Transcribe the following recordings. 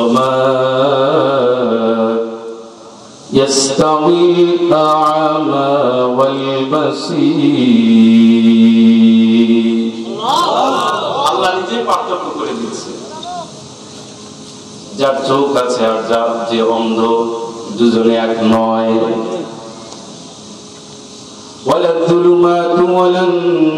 وما يستوي الأعمى والبصير আল্লাহ নিজে পার্থক্য করে দিচ্ছে যার চোখ আছে আর যার যে অন্ধ দুজনে এক নয় ولا الظلمات ولا النور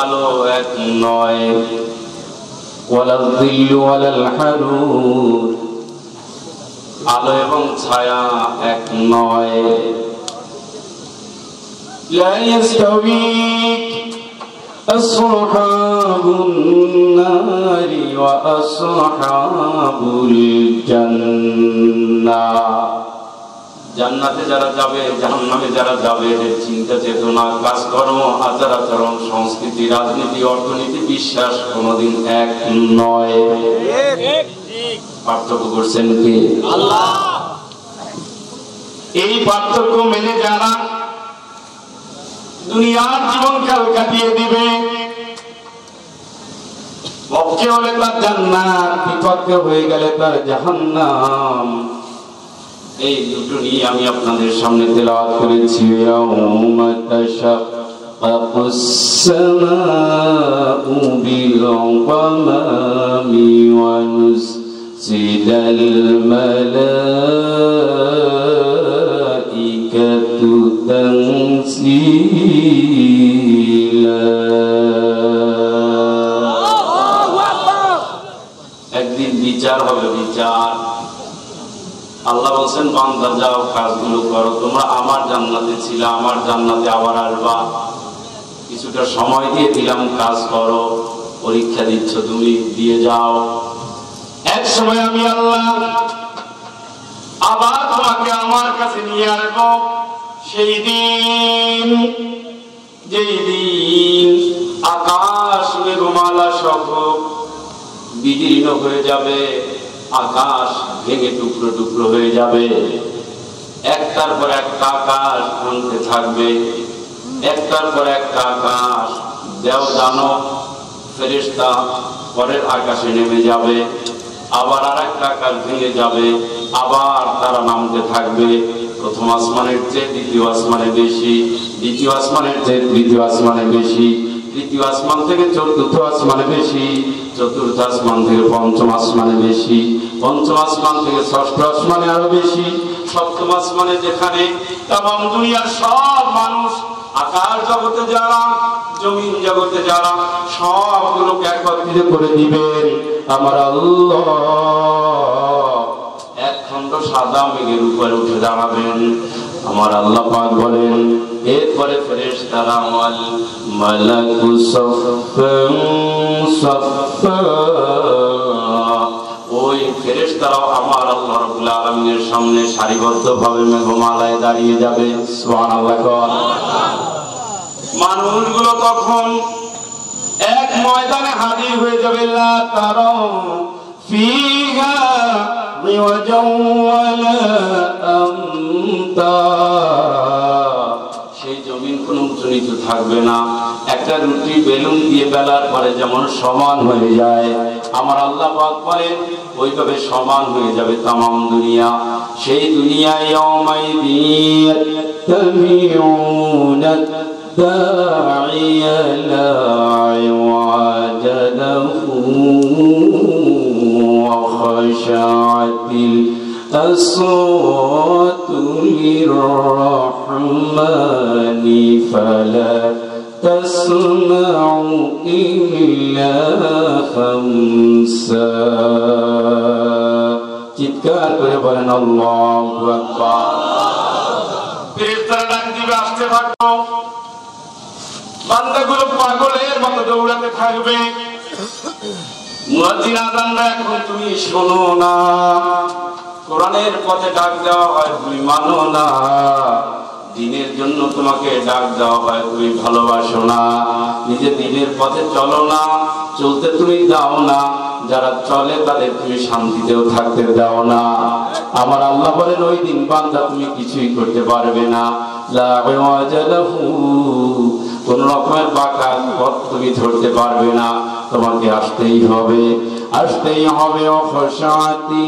আলো এক নয় ولا الظل ولا الحرور আলো এবং ছায়া এক নয় لا يستوي أصحاب النار وأصحاب الجنة জান্নাতে যারা যাবে, জাহান্নামে যারা যাবে, এদের চিন্তা চেতনা কাজকর্ম, আচার আচরণ, সংস্কৃতি, রাজনীতি, অর্থনীতি বিশ্বাস কোনোদিন এক নয়। পার্থক্য করছেন কি? এই পার্থক্য মেনে যারা দুনিয়ার জীবনকাল কাটিয়ে দিবে। পক্ষে হলে তার জান্নাত, বিপক্ষে হয়ে গেলে তার জাহান্নাম। এই দুটো নিয়ে আমি আপনাদের সামনে তেলাওয়াত করেছি ইয়াউমা তাশাqqaqu as-samaa'u bil-ghamami বান্দা, যাও, কাজগুলো করো। তোমরা আমার জান্নাতে ছিল, আমার জান্নাতে আবার আসবা। কিছুটা সময় দিয়ে দিলাম, কাজ করো, পরীক্ষা দিচ্ছ, তুমি দিয়ে যাও। এক সময় আমি আল্লাহ আবার তোমাকে আমার কাছে নিয়ে আসব। সেই দিন, যেই দিন আকাশ, মেঘমালা সহ বিদীর্ণ হয়ে যাবে। আকাশ ভেঙে টুকরো টুকরো হয়ে যাবে। একটার পর একটা আকাশ ভাঙতে থাকবে। একটার পর একটা আকাশ দেও জানো ফেরিস্তা পরের আকাশে নেমে যাবে। আবার আর একটা আকাশ ভেঙে যাবে, আবার তারা নামতে থাকবে। প্রথম আসমানের চেয়ে দ্বিতীয় আসমানে বেশি, দ্বিতীয় আসমানের চেয়ে তৃতীয় আসমানে বেশি, তৃতীয় আসমান থেকে চতুর্থ আসমানে বেশি, চতুর্থ আসমান থেকে পঞ্চম আসমানে বেশি। পঞ্চম আসমান থেকে ষষ্ঠ আসমানে আরও বেশি, সপ্তম আসমানে যেখানে তাম দুনিয়ার সব মানুষ, আকাশ জগতে যারা, জমিন জগতে যারা, সবগুলোকে একত্রিত করে দিবেন। আমার আল্লাহ এক খন্ড সাদা মেঘের উপরে উঠে দাঁড়াবেন। আমার আল্লাহ পাক বলেন, এরপরে ফেরেশ তারা আমাল মালাকু সাফফা ওই ফেরেস্তারাও আমার আল্লাহ রবুল আলমীর সামনে সারিবদ্ধভাবে মেঘমালায় দাঁড়িয়ে যাবে। সোহান মানুষগুলো তখন এক ময়দানে হাজির হয়ে যাবে। তারাও ফিহা সেই জমিন কোনো উঁচু নিচু থাকবে না। একটা রুটি বেলুন দিয়ে বেলার পরে যেমন সমান হয়ে যায়। আমার আল্লাহ পাক বলেন ওইভাবে সমান হয়ে যাবে তামাম দুনিয়া সেই দুনিয়ায় ইয়াউমাইদিন তামিউনা الداعي لا عوج له وخشعت الأصوات للرحمن فلا تسمع إلا خمسا চিৎকার করে বলেন আল্লাহু আকবার ফেরেশতারা ডাক দিবে আসতে থাকো বান্দাগুলো পাগলের মতো দৌড়াতে থাকবে মুয়াজ্জিন আযানরা এখন তুমি শোনো না কোরআনের পথে ডাক দেওয়া হয় তুমি মানো না দিনের জন্য তোমাকে ডাক দেওয়া হয়, তুমি ভালোবাসো না। নিজে দিনের পথে চলো না, চলতে তুমি দাও না। যারা চলে তাদের তুমি শান্তিতেও থাকতে দাও না। আমার আল্লাহ বলেন, ওই দিন বান্দা তুমি কিছুই করতে পারবে না। কোন রকমের বাঁকা পথ তুমি ধরতে পারবে না। তোমাকে আসতেই হবে আসতেই হবে অফসাতি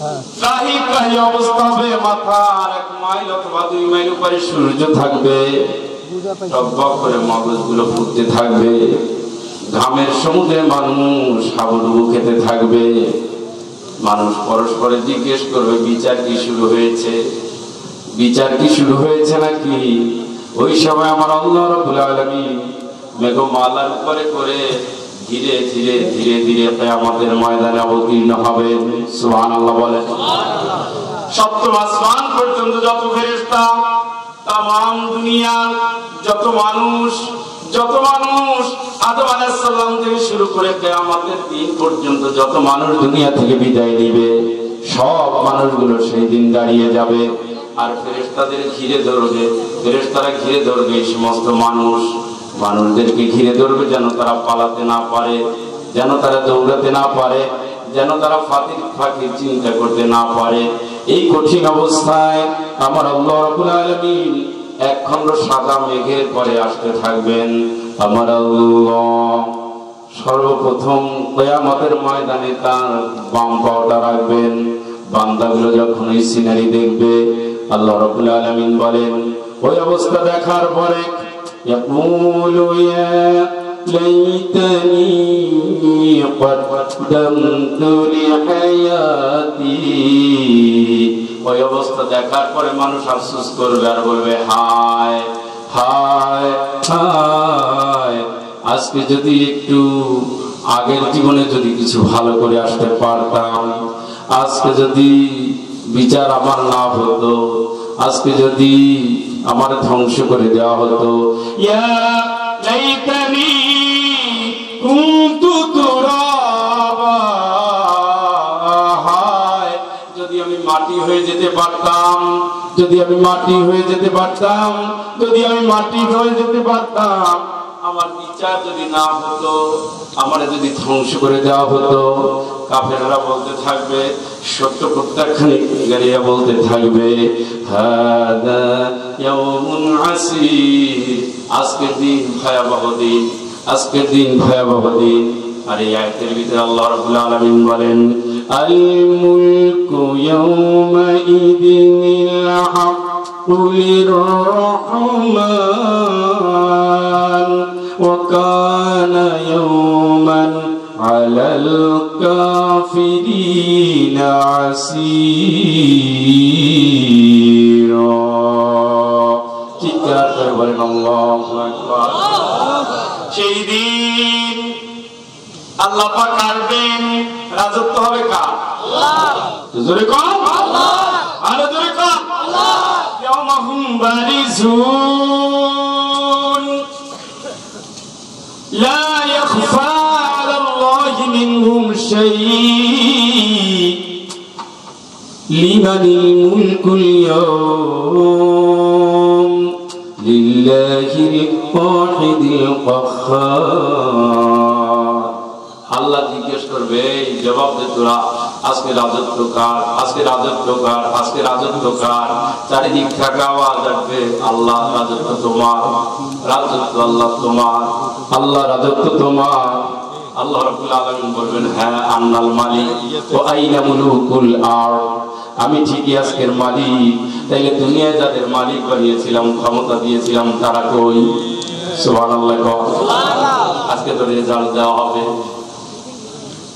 অবস্থা হবে মাথার এক মাইল অথবা দুই মাইল উপরে সূর্য থাকবে। টকবক করে মগজগুলো ফুটতে থাকবে। ঘামের সমুদ্রে মানুষ হাবুডুবু খেতে থাকবে। মানুষ পরস্পরে জিজ্ঞেস করবে বিচার কি শুরু হয়েছে? বিচার কি শুরু হয়েছে নাকি? ওই সময় আমার আল্লাহ রাব্বুল আলামিন মেঘমালার উপরে করে ধীরে ধীরে ধীরে ধীরে আমাদের ময়দানে অবতীর্ণ হবে। সুবহানাল্লাহ বলেন। সপ্তম আসমান পর্যন্ত যত ফেরেশতা তাম দুনিয়ার যত মানুষ যত মানুষ আদম আলাইসাল্লাম থেকে শুরু করে কেয়ামতের দিন পর্যন্ত যত মানুষ দুনিয়া থেকে বিদায় নিবে, সব মানুষগুলো সেই দিন দাঁড়িয়ে যাবে। আর ফেরেশতাদের ঘিরে ধরবে, ফেরেশতারা ঘিরে ধরবে সমস্ত মানুষ। মানুষদেরকে ঘিরে ধরবে যেন তারা পালাতে না পারে, যেন তারা দৌড়াতে না পারে, যেন তারা ফাতির ফাঁকি চিন্তা করতে না পারে। এই কঠিন অবস্থায় আমার আল্লাহ রাব্বুল এক খণ্ড সাদা মেঘের পরে আসতে থাকবেন। আমার সর্বপ্রথম কেয়ামতের ময়দানে তার বাম পাওটা রাখবেন। বান্দাগুলো যখন এই সিনারি দেখবে, আল্লাহ রাব্বুল আলামিন বলেন, ওই অবস্থা দেখার পরে يقول يا ليتني قدمت لحياتي ওই অবস্থা দেখার পরে মানুষ আফসোস করবে আর বলবে হায় হায় হায় আজকে যদি একটু আগের জীবনে যদি কিছু ভালো করে আসতে পারতাম আজকে যদি বিচার আমার না হতো আজকে যদি আমার ধ্বংস করে দেওয়া হতো। যদি আমি মাটি হয়ে যেতে পারতাম, যদি আমি মাটি হয়ে যেতে পারতাম, যদি আমি মাটি হয়ে যেতে পারতাম আমার বিচার যদি না হতো, আমার যদি ধ্বংস করে দেওয়া হতো, কাফেররা বলতে থাকবে, সত্য প্রত্যাখ্যানে গাড়িয়া বলতে থাকবে আজকের দিন ভয়াবহ দিন, আজকের দিন ভয়াবহ দিন। আর এই আয়াতের ভিতরে আল্লাহ রাব্বুল আলামিন বলেন হাক্কু লিররহমান ওয়া কানা ইয়াউমান على الكافرين عسيرا চিৎকার করে বলেন আল্লাহু আকবার সেই দিন আল্লাহ পাক আসবেন রাজত্ব হবে কার জোরে কম আরো জোরে কম ইয়াউমাহুম বারিজুন شيء لمن الملك اليوم لله الواحد القهار আল্লাহ জিজ্ঞেস করবে এই জবাব দে তোরা আজকে রাজত্ব কার আজকে রাজত্ব কার আজকে রাজত্ব কার চারিদিক থাকা আওয়াজ আসবে আল্লাহ রাজত্ব তোমার রাজত্ব আল্লাহ তোমার আল্লাহ রাজত্ব তোমার আল্লাহ রাব্বুল আলামিন বলবেন হ্যাঁ আন্নাল মালিক ও আইনা মুলুকুল আর আমি ঠিকই আজকের মালিক। তাইলে দুনিয়ায় যাদের মালিক বানিয়েছিলাম ক্ষমতা দিয়েছিলাম তারা কই? সুবহানাল্লাহ কও। আজকে তো রেজাল্ট দেওয়া হবে।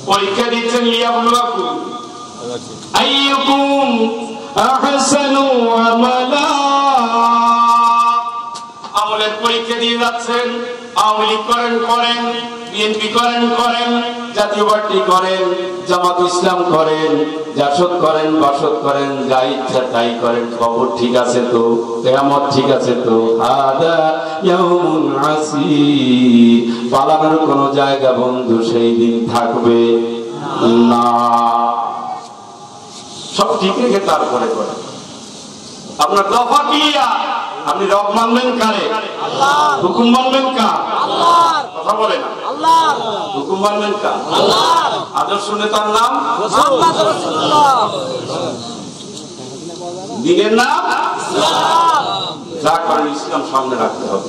পরীক্ষা দিচ্ছেন লিয়াবলুয়াকুম। আইয়ুকুম আহসানু আমালা। আমলের পরীক্ষা দিয়ে যাচ্ছেন, আওয়ামী লীগ করেন করেন, বিএনপি করেন করেন, জাতীয় পার্টি করেন, জামাত ইসলাম করেন জাসদ করেন বাসদ করেন, যা ইচ্ছা তাই করেন, খবর ঠিক আছে তো, কেয়ামত ঠিক আছে তো পালানোর কোন জায়গা বন্ধু সেই দিন থাকবে না। সব ঠিক রেখে তারপরে করেন। আপনার দফা ক্লিয়ার আপনি রব মানবেন কারে? হুকুম মানবেন কার? কথা বলেন। হুকুম মানবেন কার? আদর্শ নেতার নাম? দিনের নাম? যা করেন ইসলাম সামনে রাখতে হবে।